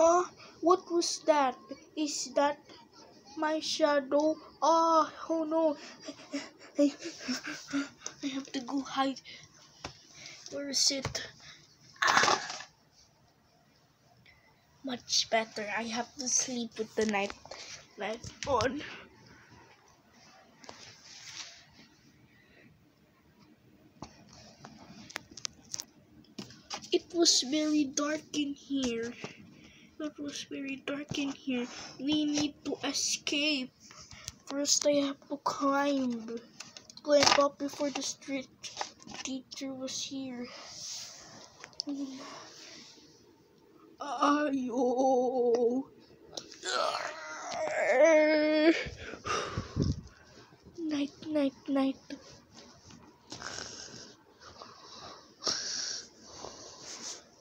Huh? What was that? Is that my shadow? Oh, oh no. I, have to go hide. Where is it? Ah. Much better. I have to sleep with the night light on. It was very dark in here. It was very dark in here. We need to escape. First, I have to climb. Climb up before the street teacher was here. Ah, Ayo. Night, night, night.